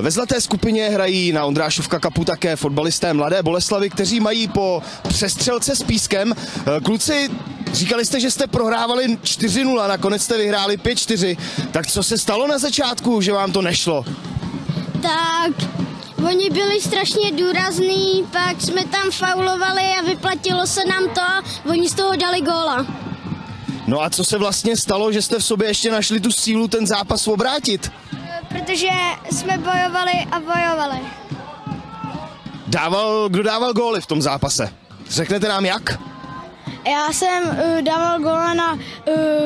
Ve zlaté skupině hrají na Ondrášovka kapu také fotbalisté Mladé Boleslavy, kteří mají po přestřelce s pískem. Kluci, říkali jste, že jste prohrávali 4-0, nakonec jste vyhráli 5-4. Tak co se stalo na začátku, že vám to nešlo? Tak Oni byli strašně důrazní, pak jsme tam faulovali a vyplatilo se nám to, oni z toho dali góla. No a co se vlastně stalo, že jste v sobě ještě našli tu sílu ten zápas obrátit? Protože jsme bojovali a bojovali. Dával, kdo dával góly v tom zápase? Řeknete nám jak? Já jsem uh, dával góla na uh,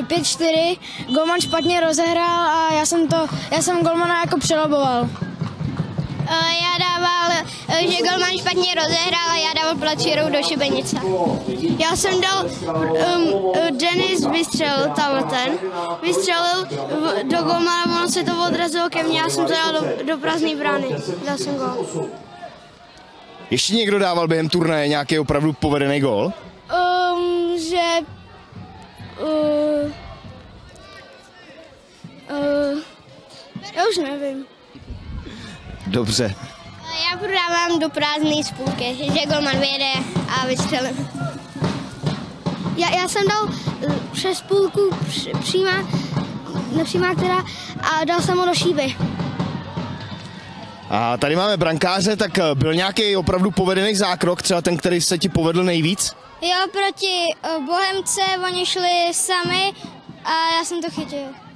5-4, golman špatně rozehrál a já jsem to, já jsem golmana jako přeloboval. Já dával, že golman špatně rozehrál a já dával plačírou do šibenice. Já jsem dal, um, Denis vystřelil tam ten, vystřelil do golmana, ono se to odrazilo ke mně, já jsem to dal do, do prázdné brány, dal jsem gol. Ještě někdo dával během turnaje nějaký opravdu povedený gol? Um, že... Uh, uh, já už nevím. Dobře. Já prodávám do prázdné spůlky, že golman vyjede a vystřelím. Já, já jsem dal uh, přes půlku přímá, nepřímá která a dal jsem ho do šíby. A tady máme brankáře, tak eh, byl nějaký opravdu povedený zákrok, třeba ten, který se ti povedl nejvíc? Jo, proti uh, Bohemce, oni šli sami a já jsem to chytil.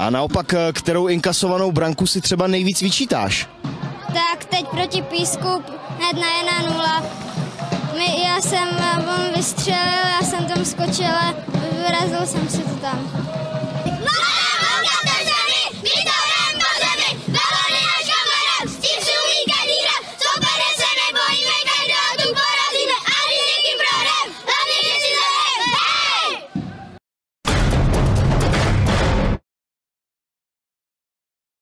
A naopak, kterou inkasovanou branku si třeba nejvíc vyčítáš? tak teď proti písku hned na 1-0. My, já jsem on vystřelil, já jsem tam skočila, vyrazil jsem si to tam.